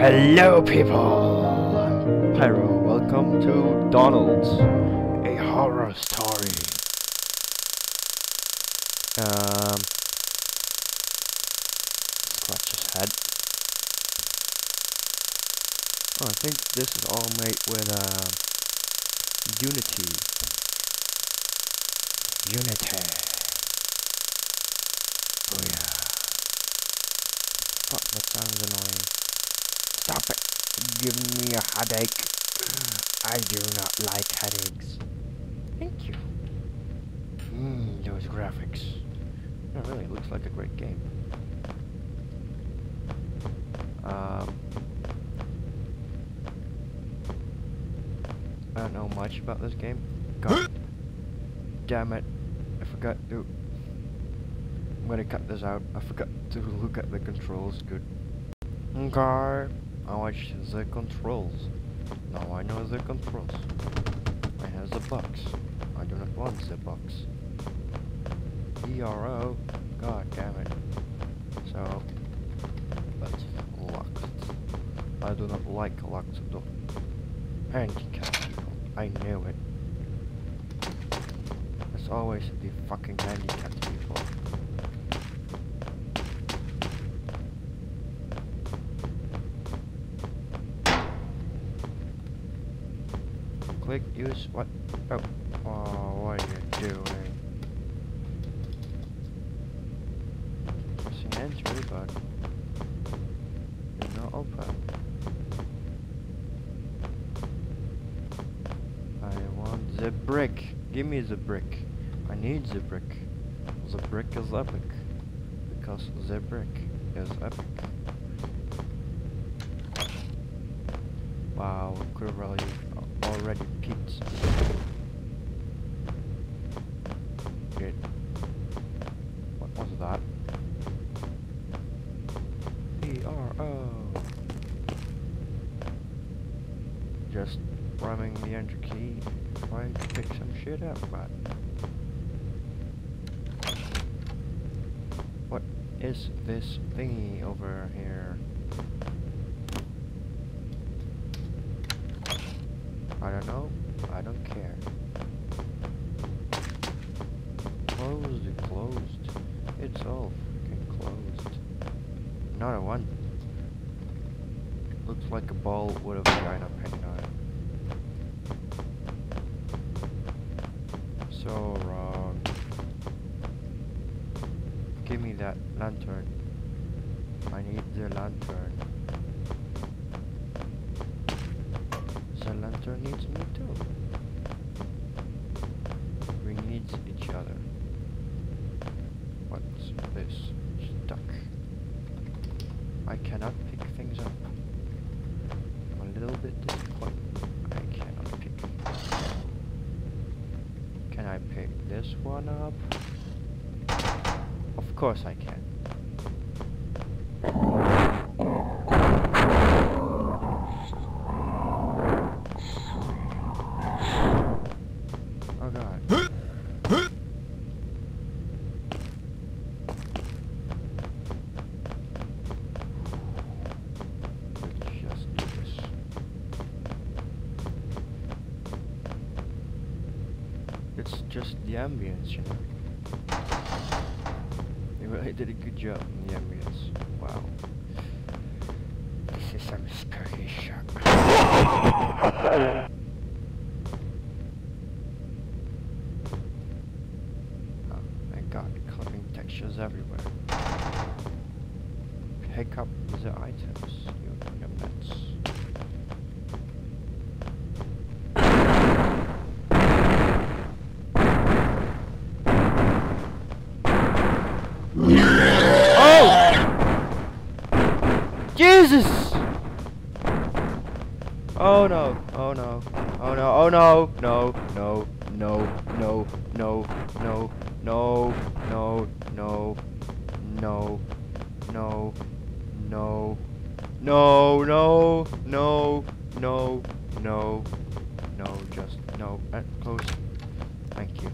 Hello, people! Pyro, welcome to Donald's. A horror story. Um, scratch his head. Oh, I think this is all made with uh, Unity. Unity. Oh yeah. Fuck, that sounds annoying. Stop it. Give me a headache. I do not like headaches. Thank you. Mmm, those graphics. Yeah, really, it looks like a great game. Um, I don't know much about this game. God damn it. I forgot to... I'm gonna cut this out. I forgot to look at the controls. Good. Okay. I watch the controls. Now I know the controls. I have the box. I do not want the box. ERO. God damn it. So, but locked. I do not like locked door. Handicapped. I knew it. There's always the fucking handicapped Click use what? Oh, oh what are you doing? Pressing enter, but it's not open. I want the brick. Give me the brick. I need the brick. The brick is epic. Because the brick is epic. Wow, could have really already peaked. Good. What was that? E-R-O. Just ramming the enter key, trying to pick some shit up, but... What is this thingy over here? I don't know. I don't care. Closed, closed. It's all freaking closed. Another one. Looks like a ball with a vagina painted on it. So wrong. Give me that lantern. I need the lantern. The needs me too. We need each other. What's this? Stuck. I cannot pick things up. I'm a little bit disappointed. I cannot pick. Can I pick this one up? Of course I can. Oh god. Let's just do this. It's just the ambience. They really did a good job in the ambience. Wow. This is some scary shit. Oh my god, clipping textures everywhere. Pick up the items, you nuts. Oh! Jesus! Oh no, oh no, oh no, oh no, no, no, no, no, no, no, no, no, no, no, no, no, no, no, no, no, no, no, just no, uh, close. Thank you.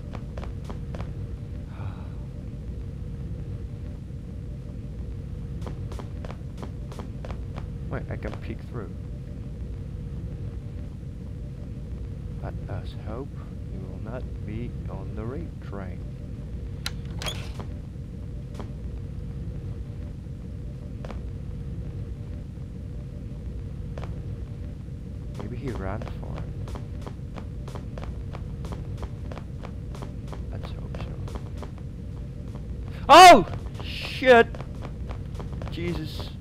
Wait, I can peek through. Let us hope you will not be on the raid train. Maybe he ran for it. Let's hope so. Oh! Shit! Jesus.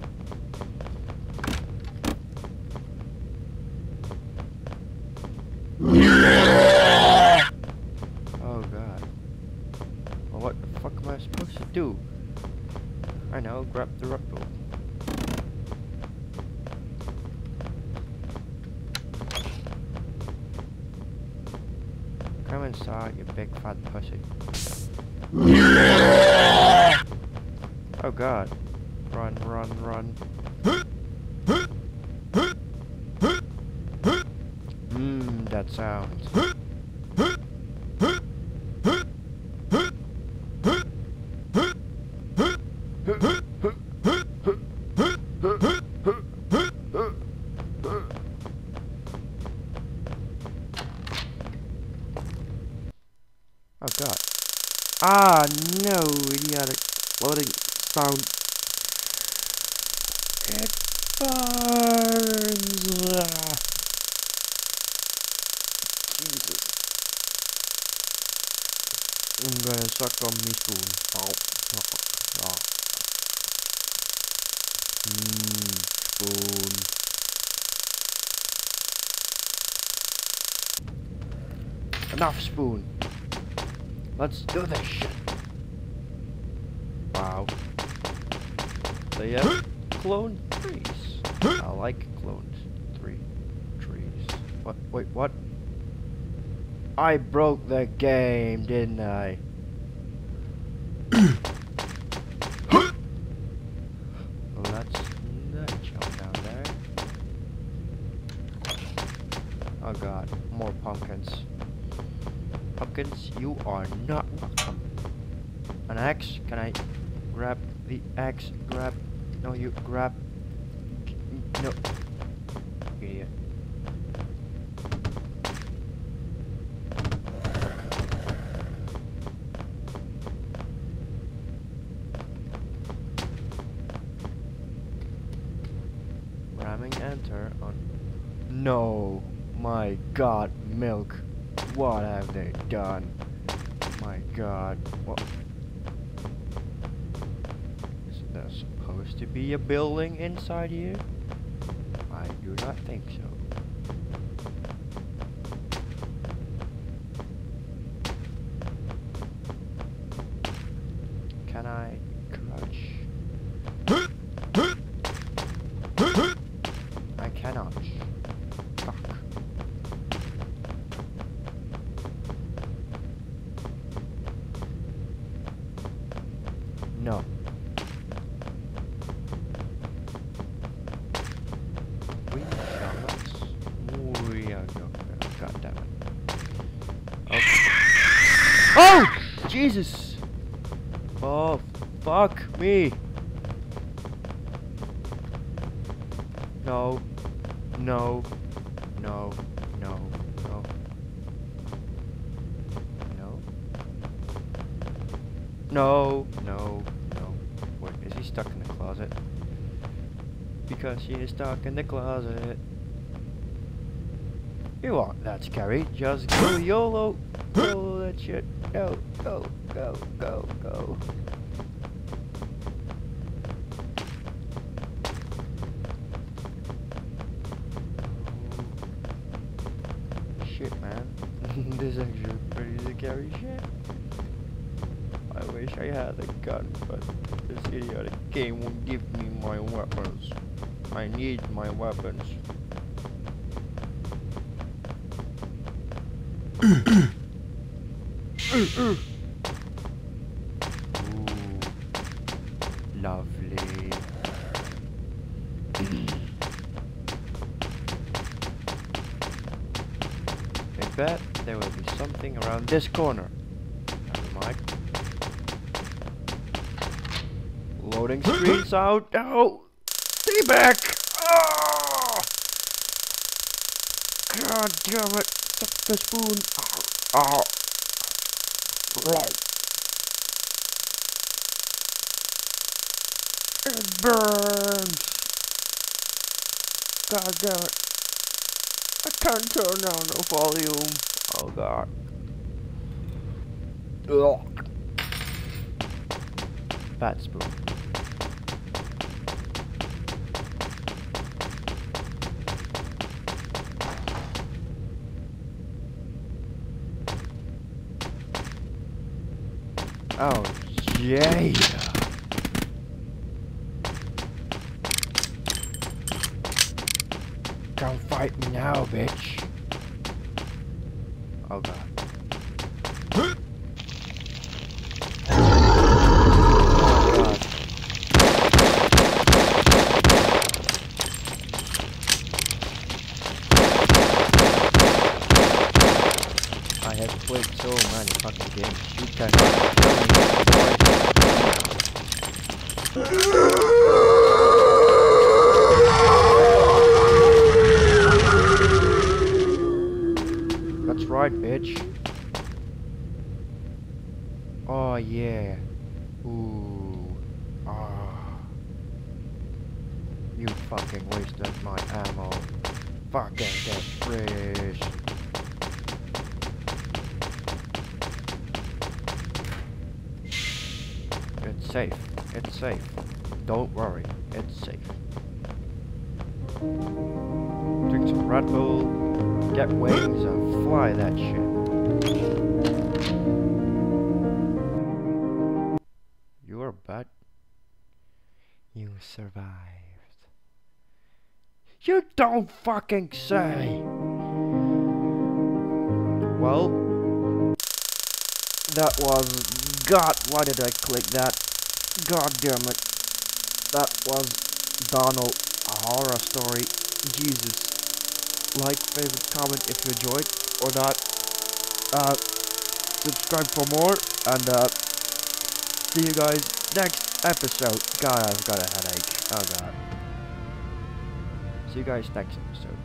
Fat pussy. Oh god. Run, run, run. Mmm, that sound. Oh god. Ah, no, idiotic loading sound. It burns. Ah. Jesus. I'm gonna suck on me spoon. Oh. Oh. Mmm, spoon. Enough spoon. Let's do this. Wow. They have cloned trees. I like cloned three trees. What? Wait, what? I broke the game, didn't I? You are not welcome. An axe? Can I grab the axe? Grab. No, you grab. No. Idiot. Ramming enter on. No. My god, milk. What have they done? My god. What? Is there supposed to be a building inside here? I do not think so. Can I crouch? I cannot. Oh! Jesus! Oh, fuck me. No. No. No. No. No. No. No. No. No. Wait, is he stuck in the closet? Because he is stuck in the closet. You aren't that scary. Just go YOLO. YOLO that shit. Go, go, go, go, go. Shit, man. this is actually pretty scary shit. I wish I had a gun, but this idiotic game won't give me my weapons. I need my weapons. Lovely. I bet there will be something around this corner. Never. Loading screens out. out, Be back! Oh! Ah! God damn it! Suck the spoon. Oh. Right. It burns. God damn it. I can't turn down the volume. Oh god. Ugh. Bad spoon. Oh, yeah. Come fight me now, bitch. Oh god. Oh god. I have played so many fucking games. You cannot. That's right, bitch. Oh yeah. Ooh. Ah. You fucking wasted my ammo. Fucking get fresh. It's safe. It's safe. Don't worry. It's safe. Drink some Red Bull, get wings, and fly that shit. You're bad. You survived. You don't fucking say. Well, That was. God, why did I click that? God damn it. That was Donald, a horror story. Jesus. Like, favorite, comment if you enjoyed or not. Uh, subscribe for more and uh, see you guys next episode. God, I've got a headache. Oh god. see you guys next episode.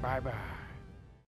Bye bye.